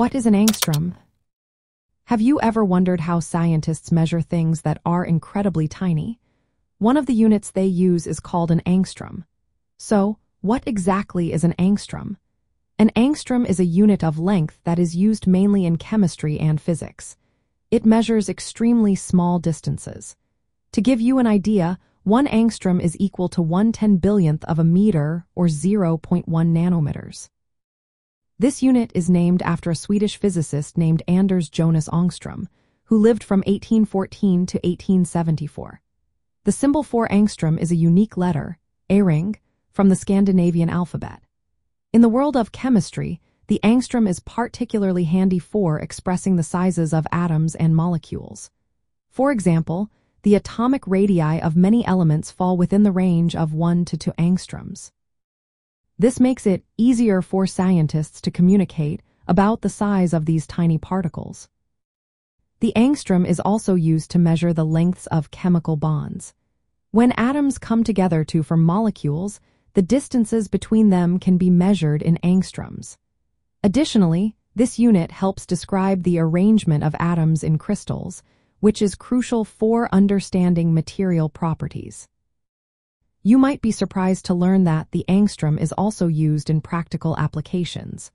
What is an angstrom? Have you ever wondered how scientists measure things that are incredibly tiny? One of the units they use is called an angstrom. So, what exactly is an angstrom? An angstrom is a unit of length that is used mainly in chemistry and physics. It measures extremely small distances. To give you an idea, one angstrom is equal to 1 ten billionth of a meter or 0.1 nanometers. This unit is named after a Swedish physicist named Anders Jonas Ångström, who lived from 1814 to 1874. The symbol for angstrom is a unique letter, A-ring, from the Scandinavian alphabet. In the world of chemistry, the angstrom is particularly handy for expressing the sizes of atoms and molecules. For example, the atomic radii of many elements fall within the range of 1 to 2 angstroms. This makes it easier for scientists to communicate about the size of these tiny particles. The angstrom is also used to measure the lengths of chemical bonds. When atoms come together to form molecules, the distances between them can be measured in angstroms. Additionally, this unit helps describe the arrangement of atoms in crystals, which is crucial for understanding material properties. You might be surprised to learn that the angstrom is also used in practical applications.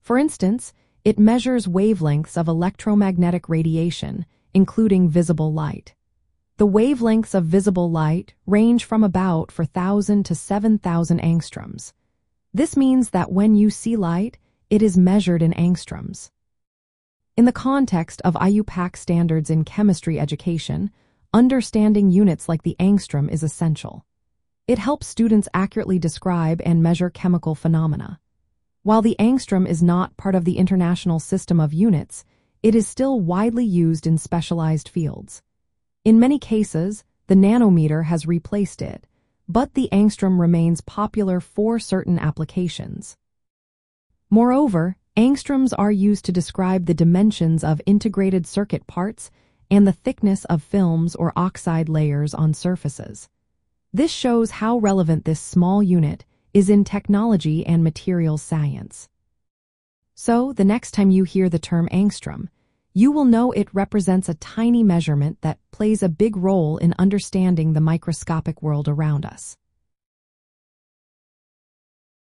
For instance, it measures wavelengths of electromagnetic radiation, including visible light. The wavelengths of visible light range from about 4,000 to 7,000 angstroms. This means that when you see light, it is measured in angstroms. In the context of IUPAC standards in chemistry education, understanding units like the angstrom is essential. It helps students accurately describe and measure chemical phenomena. While the angstrom is not part of the international system of units, it is still widely used in specialized fields. In many cases, the nanometer has replaced it, but the angstrom remains popular for certain applications. Moreover, angstroms are used to describe the dimensions of integrated circuit parts and the thickness of films or oxide layers on surfaces. This shows how relevant this small unit is in technology and materials science. So, the next time you hear the term angstrom, you will know it represents a tiny measurement that plays a big role in understanding the microscopic world around us.